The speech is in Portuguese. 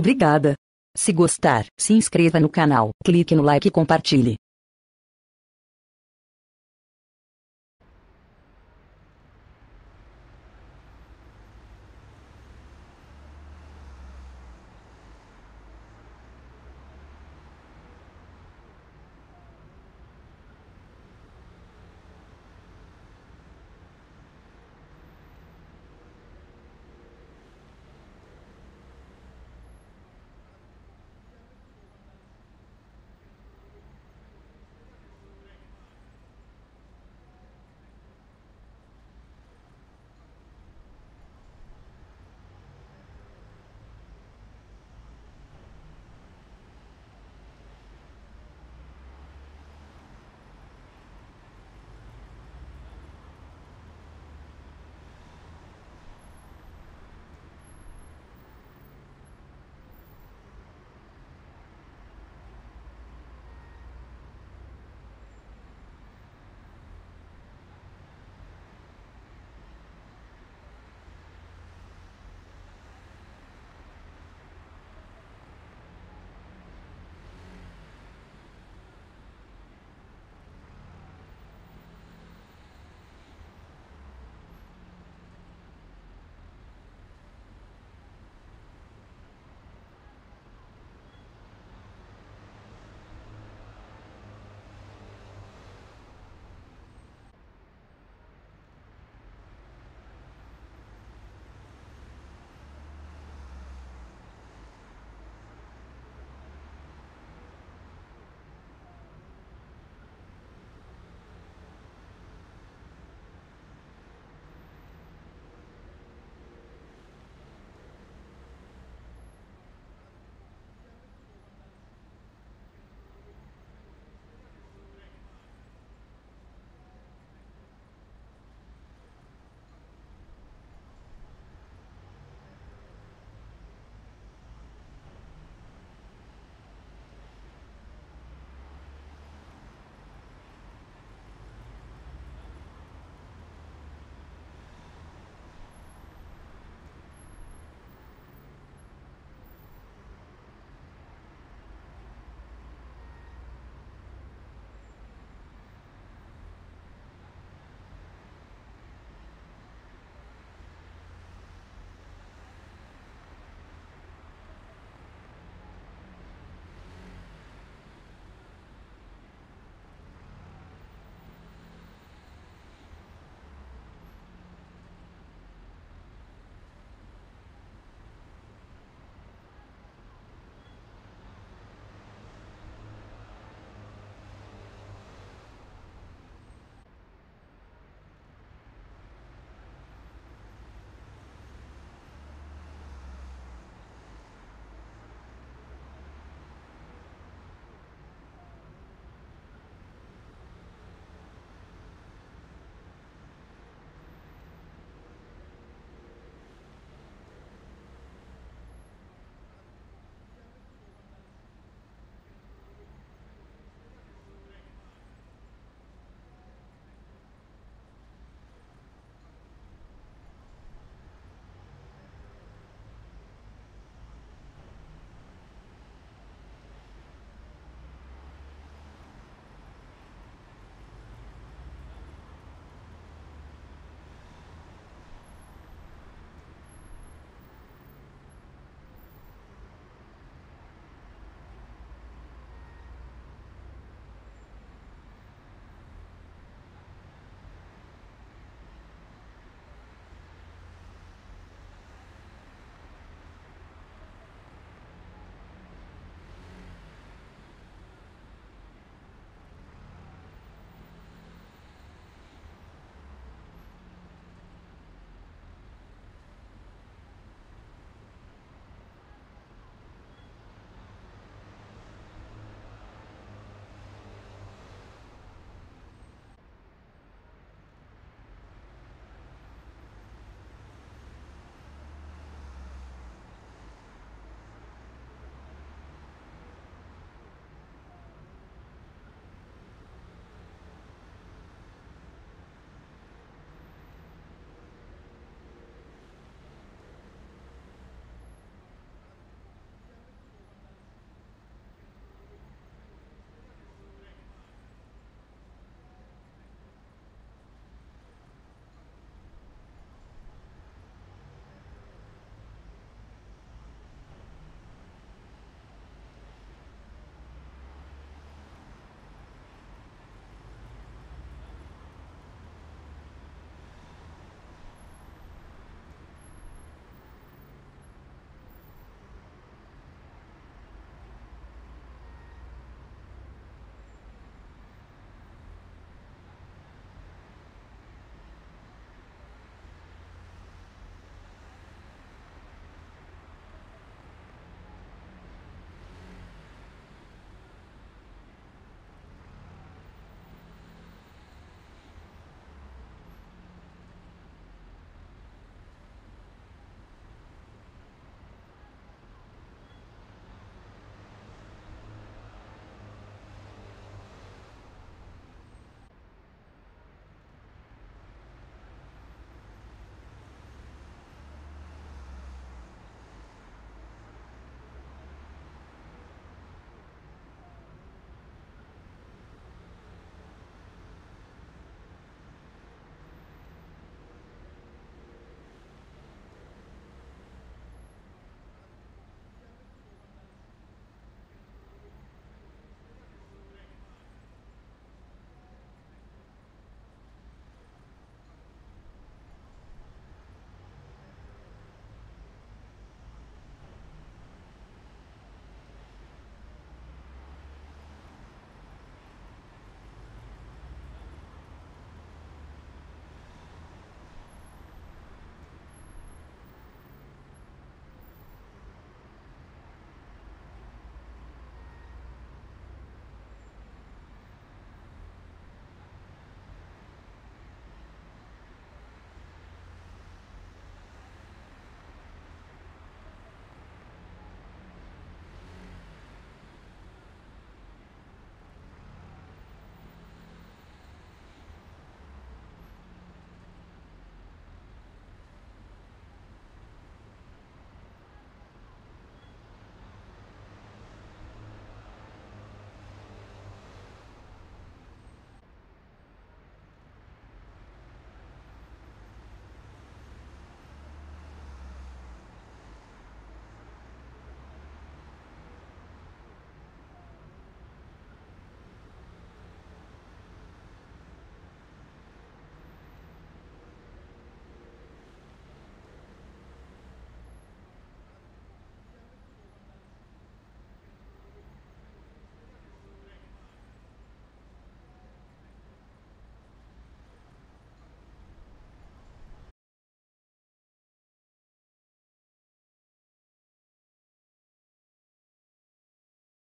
Obrigada. Se gostar, se inscreva no canal, clique no like e compartilhe.